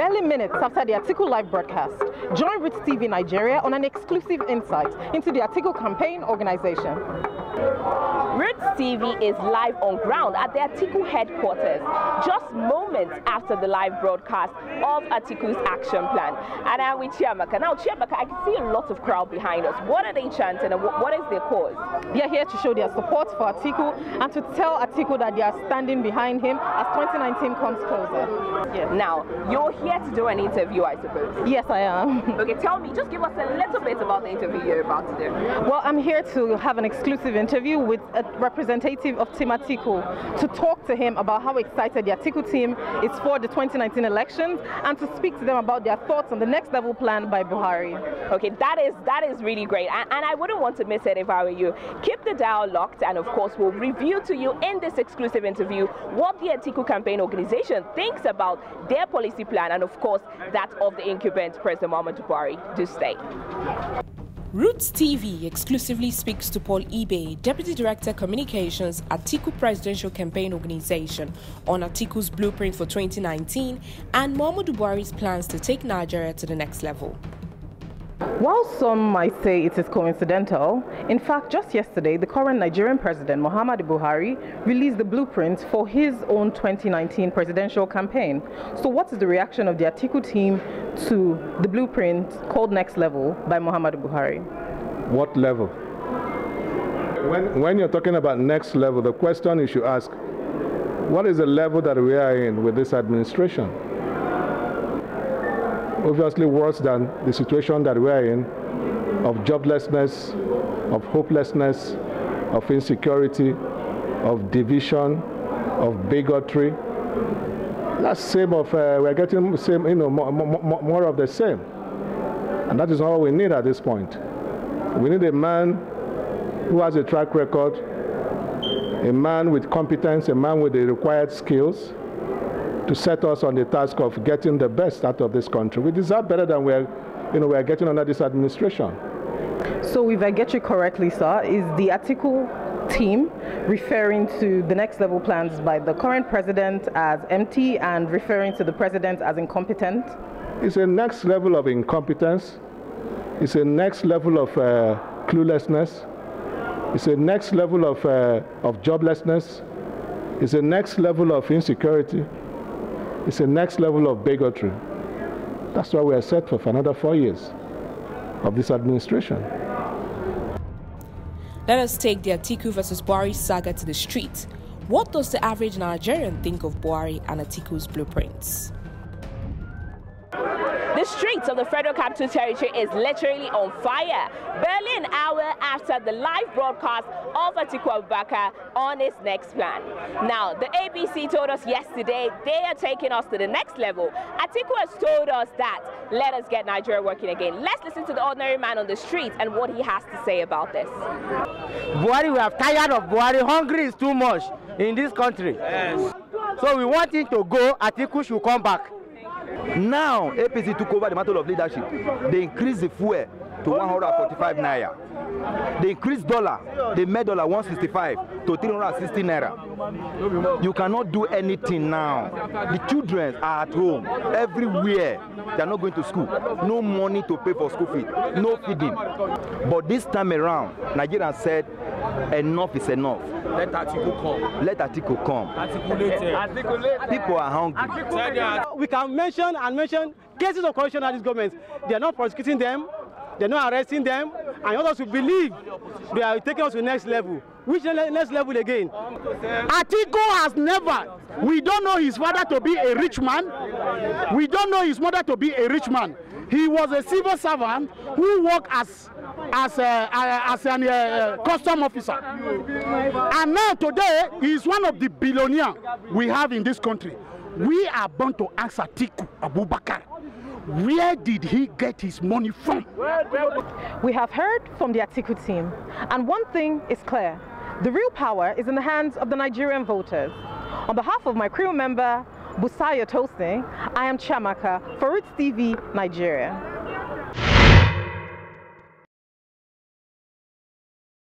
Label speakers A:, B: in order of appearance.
A: Only minutes after the Atiku live broadcast, join Roots TV Nigeria on an exclusive insight into the Atiku campaign organization.
B: TV is live on ground at the Atiku headquarters, just moments after the live broadcast of Atiku's action plan. And I'm with Chiamaka. Now, Chiamaka, I can see a lot of crowd behind us. What are they chanting and what is their cause?
A: They are here to show their support for Atiku and to tell Atiku that they are standing behind him as 2019 comes closer.
B: Yeah. Now, you're here to do an interview, I suppose.
A: Yes, I am.
B: okay, tell me, just give us a little bit about the interview you're about to do.
A: Well, I'm here to have an exclusive interview with uh, a representative of Team Atiku to talk to him about how excited the Atiku team is for the 2019 elections and to speak to them about their thoughts on the next level plan by Buhari.
B: Okay, that is that is really great, and, and I wouldn't want to miss it if I were you. Keep the dial locked, and of course, we'll review to you in this exclusive interview what the Atiku campaign organization thinks about their policy plan, and of course, that of the incumbent President Muhammadu Buhari. Do stay.
C: Roots TV exclusively speaks to Paul Ibe, Deputy Director Communications at Atiku Presidential Campaign Organization, on Atiku's blueprint for 2019 and Muhammadu Buhari's plans to take Nigeria to the next level.
A: While some might say it is coincidental, in fact, just yesterday, the current Nigerian president, Muhammadu Buhari, released the blueprint for his own 2019 presidential campaign. So, what is the reaction of the Atiku team to the blueprint called Next Level by Muhammadu Buhari?
D: What level? When, when you're talking about next level, the question you should ask what is the level that we are in with this administration? Obviously worse than the situation that we are in of joblessness, of hopelessness, of insecurity, of division, of bigotry. That's same of uh, we're getting same, you know, more, more, more of the same, and that is all we need at this point. We need a man who has a track record, a man with competence, a man with the required skills, to set us on the task of getting the best out of this country. We deserve better than we're, you know, we're getting under this administration.
A: So if I get you correctly, sir, is the Atiku team referring to the next level plans by the current president as empty and referring to the president as incompetent?
D: It's a next level of incompetence. It's a next level of uh, cluelessness. It's a next level of, uh, of joblessness. It's a next level of insecurity. It's a next level of bigotry. That's why we are set for, for another four years of this administration.
C: Let us take the Atiku versus Buhari saga to the street. What does the average Nigerian think of Buhari and Atiku's blueprints?
B: The streets of the Federal Capital Territory is literally on fire. Barely an hour after the live broadcast of Atiku Abubakar on his next plan. Now, the APC told us yesterday they are taking us to the next level. Atiku has told us that let us get Nigeria working again. Let's listen to the ordinary man on the streets and what he has to say about this.
E: Buhari, we are tired of Buhari. Hungry is too much in this country. Yes. So we want him to go. Atiku should come back.
F: Now, APC took over the mantle of leadership. They increased the fuel to 145 naira. They increased dollar. They made dollar 165 to 360 naira. You cannot do anything now. The children are at home everywhere. They are not going to school. No money to pay for school fees. No feeding. But this time around, Nigerians said enough is enough.
G: Let Atiku come.
F: Let Atiku come.
G: Articulate.
F: People are hungry.
E: We can mention and mention cases of corruption at this government. They are not prosecuting them. They're not arresting them. And others who believe they are taking us to the next level. Which next level again?
H: Atiku has never. We don't know his father to be a rich man. We don't know his mother to be a rich man. He was a civil servant who worked as as a, as an uh, custom officer. And now today he is one of the billionaires we have in this country. We are bound to ask Atiku Abubakar. Where did he get his money from?
A: We have heard from the Atiku team, and one thing is clear. The real power is in the hands of the Nigerian voters. On behalf of my crew member, Busayo Tosin, I am Chiamaka for Roots TV, Nigeria.